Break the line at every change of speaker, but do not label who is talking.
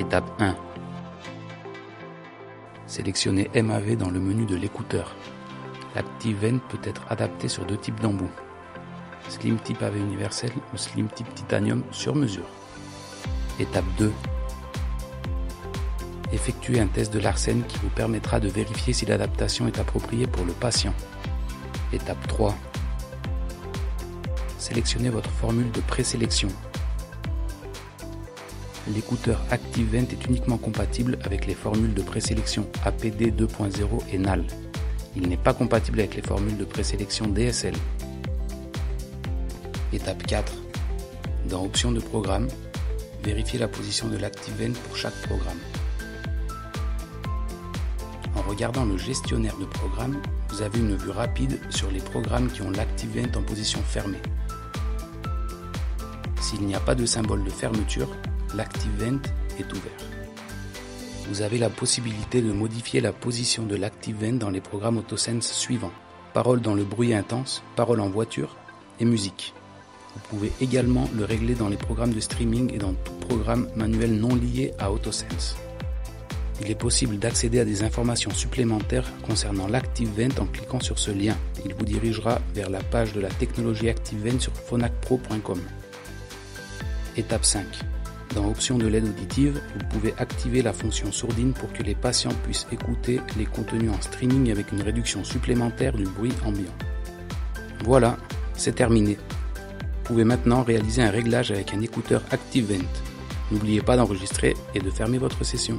Étape 1. Sélectionnez MAV dans le menu de l'écouteur. L'ActiveVent peut être adapté sur deux types d'embouts. Slim type AV universel ou Slim type titanium sur mesure. Étape 2. Effectuez un test de Larsen qui vous permettra de vérifier si l'adaptation est appropriée pour le patient. Étape 3. Sélectionnez votre formule de présélection l'écouteur ActiveVent est uniquement compatible avec les formules de présélection APD 2.0 et NAL. Il n'est pas compatible avec les formules de présélection DSL. Étape 4. Dans Options de programme, vérifiez la position de l'ActiveVent pour chaque programme. En regardant le gestionnaire de programme, vous avez une vue rapide sur les programmes qui ont l'ActiveVent en position fermée. S'il n'y a pas de symbole de fermeture, l'ActiveVent est ouvert. Vous avez la possibilité de modifier la position de l'ActiveVent dans les programmes AutoSense suivants. Parole dans le bruit intense, parole en voiture et musique. Vous pouvez également le régler dans les programmes de streaming et dans tout programme manuel non lié à AutoSense. Il est possible d'accéder à des informations supplémentaires concernant l'ActiveVent en cliquant sur ce lien. Il vous dirigera vers la page de la technologie ActiveVent sur phonacpro.com. Étape 5. Dans Options de l'aide auditive, vous pouvez activer la fonction sourdine pour que les patients puissent écouter les contenus en streaming avec une réduction supplémentaire du bruit ambiant. Voilà, c'est terminé. Vous pouvez maintenant réaliser un réglage avec un écouteur ActiveVent. N'oubliez pas d'enregistrer et de fermer votre session.